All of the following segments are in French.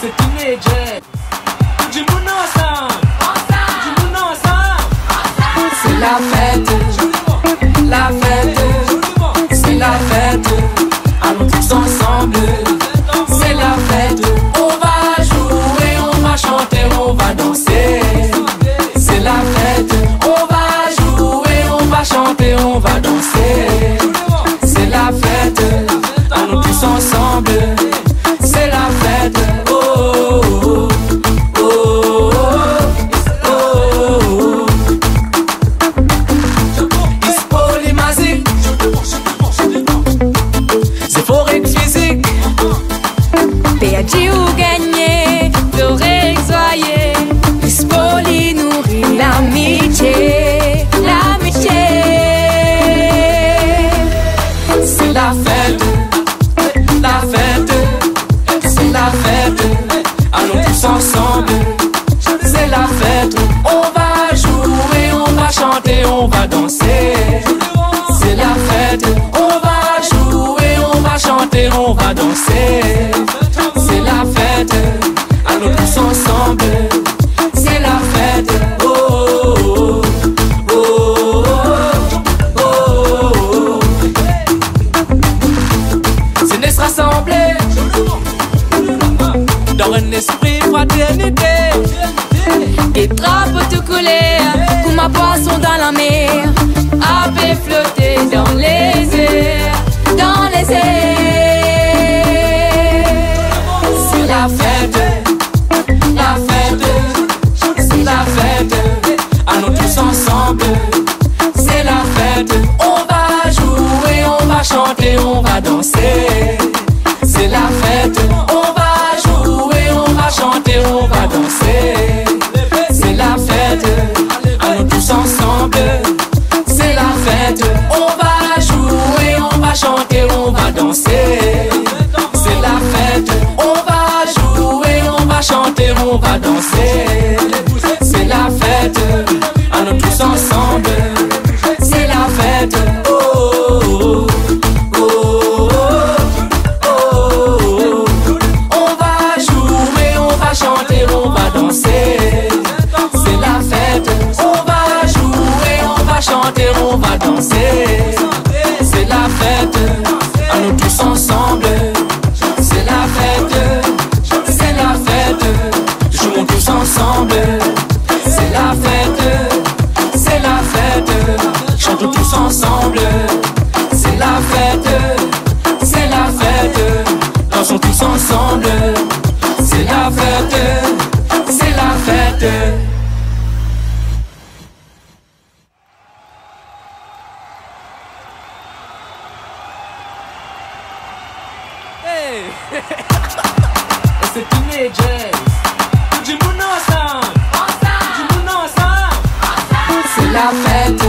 c'est teenager. Du monde ensemble. Du monde ensemble. C'est la fête, la fête, c'est la fête. Allons tous ensemble, dans un esprit fraternité. Des drapeaux tout coulés, comme ma poisson dans la mer, avait flotté dans les airs, dans les airs. C'est la fête, la fête, c'est la fête. Allons tous ensemble, c'est la fête. On on va jouer, on va chanter, on va danser. C'est la fête, on va jouer, on va chanter, on va danser. C'est la fête, allons tous ensemble. C'est la fête, oh oh oh oh oh. On va jouer, on va chanter, on va danser. Hey. c'est la fête,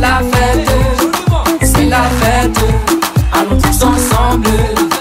la fête, c'est la fête. Allons tous ensemble.